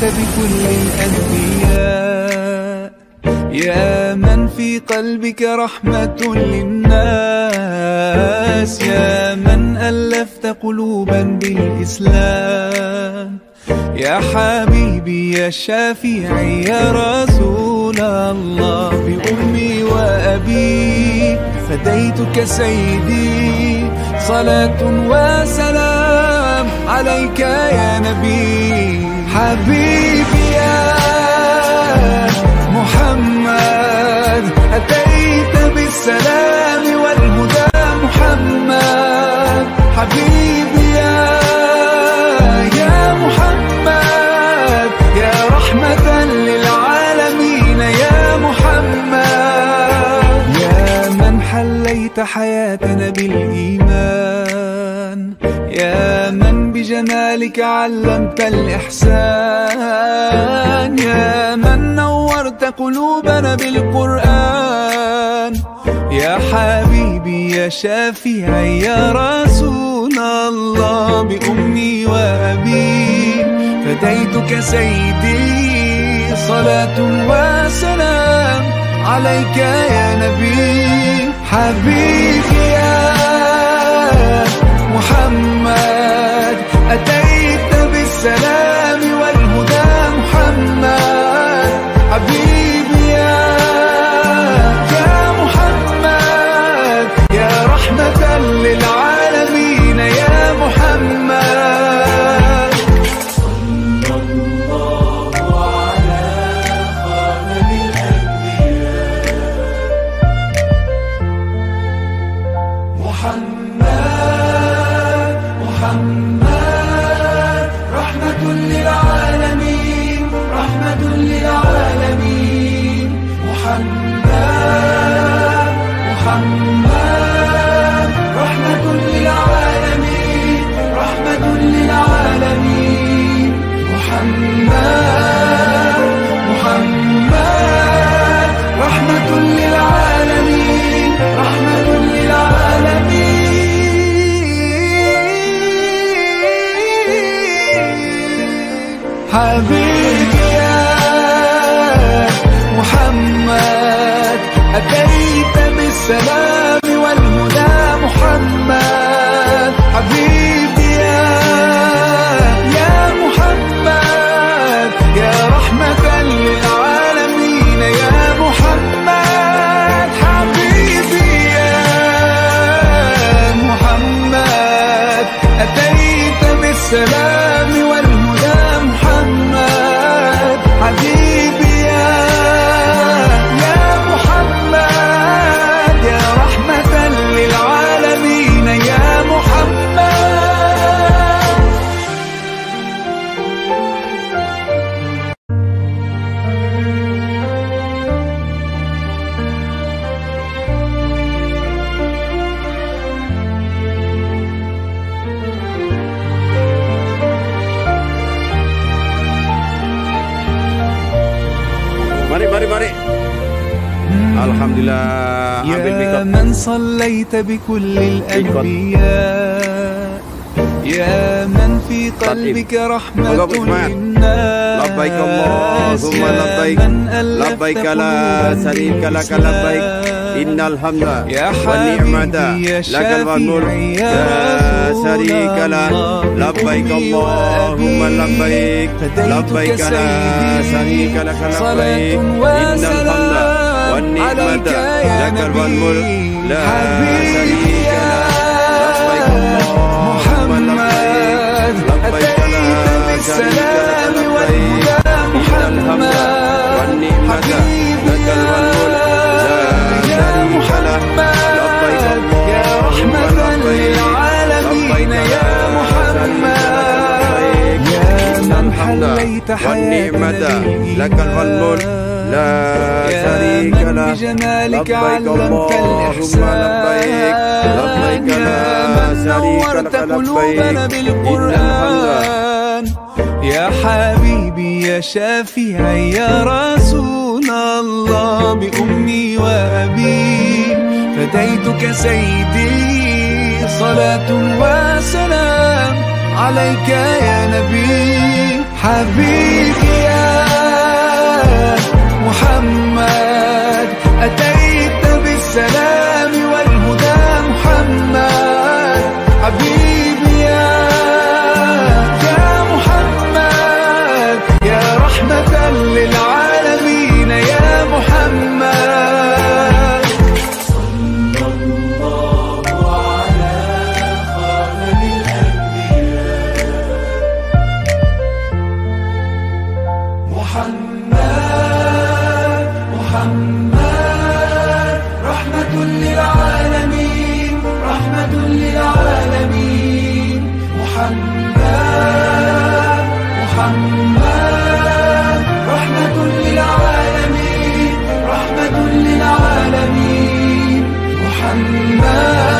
صليت بكل الأنبياء. يا من في قلبك رحمة للناس. يا من ألفت قلوبا بالإسلام. يا حبيبي يا شافعي يا رسول الله. بأمي وأبي فديتك سيدي. صلاة وسلام عليك يا نبي. حبيبي يا محمد أتيت بالسلام والهدى محمد. حبيبي يا يا محمد يا رحمة للعالمين يا محمد. يا من حليت حياتنا بالإيمان. بجمالك علمت الإحسان. يا من نورت قلوبنا بالقرآن. يا حبيبي يا شافعي يا رسول الله. بأمي وأبي فديتك سيدي. صلاة وسلام عليك يا نبي. حبيبي يا محمد. محمد محمد رحمة للعالمين رحمة للعالمين. محمد محمد. حبيبي يا محمد أتيت بالسلام؟ Mari. Alhamdulillah. Ambil يا. من صليت بكل الأنبياء يا من في قلبك رحمة. للناس لبيك اللهم لبيك لبيك لا شريك لك لبيك. إن الحمد يا والنعمة. لك شافعي يا لا. شريك الله. لبيك اللهم لبيك. لبيك لا. شريك لك لبيك. إن الحمد والنعمة. لك الملك لا. شريك حليت والنعمة لك الملك لا شريك له. بجمالك علمت الإحسان. لبيك يا لا من شريك نورت لك قلوبنا بالقرآن. يا حبيبي يا شافعي يا رسول الله. بأمي وأبي. فديتك سيدي. صلاة وسلام. عليك يا نبي حبيبي محمد رحمة للعالمين محمد.